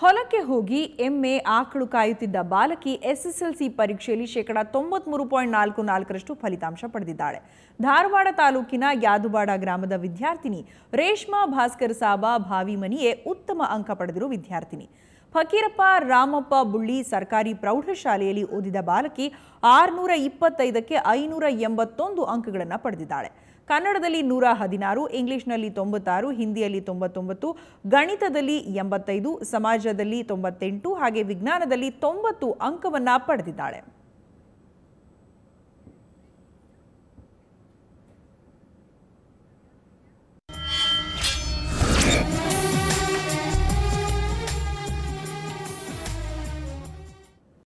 ಹೊಲಕ್ಕೆ ಹೋಗಿ ಎಮ್ಮೆ ಆಕಳು ಕಾಯುತ್ತಿದ್ದ ಬಾಲಕಿ ಎಸ್ಎಸ್ಎಲ್ಸಿ ಪರೀಕ್ಷೆಯಲ್ಲಿ ಶೇಕಡ ತೊಂಬತ್ಮೂರು ಪಾಯಿಂಟ್ ನಾಲ್ಕು ನಾಲ್ಕರಷ್ಟು ಫಲಿತಾಂಶ ಪಡೆದಿದ್ದಾಳೆ. ಧಾರವಾಡ ತಾಲೂಕಿನ ಯಾದುಬಾಡ ಗ್ರಾಮದ ವಿದ್ಯಾರ್ಥಿನಿ ರೇಷ್ಮಾ ಭಾಸ್ಕರ್ ಸಾಬಾ ಭಾವಿಮನಿಯೇ ಉತ್ತಮ ಅಂಕ ಪಡೆದಿರುವ ವಿದ್ಯಾರ್ಥಿನಿ. ಫಕೀರಪ್ಪ ರಾಮಪ್ಪ ಬುಳ್ಳಿ ಸರ್ಕಾರಿ ಪ್ರೌಢಶಾಲೆಯಲ್ಲಿ ಓದಿದ ಬಾಲಕಿ ಆರುನೂರ ಇಪ್ಪತ್ತೈದಕ್ಕೆ ಐನೂರ ಎಂಬತ್ತೊಂದು ಅಂಕಗಳನ್ನು ಪಡೆದಿದ್ದಾಳೆ. ಕನ್ನಡದಲ್ಲಿ ನೂರ ಹದಿನಾರು, ಇಂಗ್ಲಿಷ್ನಲ್ಲಿ ತೊಂಬತ್ತಾರು, ಹಿಂದಿಯಲ್ಲಿ ತೊಂಬತ್ತೊಂಬತ್ತು, ಗಣಿತದಲ್ಲಿ ಎಂಬತ್ತೈದು ಸಮಾಜದಲ್ಲಿ ತೊಂಬತ್ತೆಂಟು ಹಾಗೆ ವಿಜ್ಞಾನದಲ್ಲಿ ತೊಂಬತ್ತು ಅಂಕವನ್ನ ಪಡೆದಿದ್ದಾಳೆ.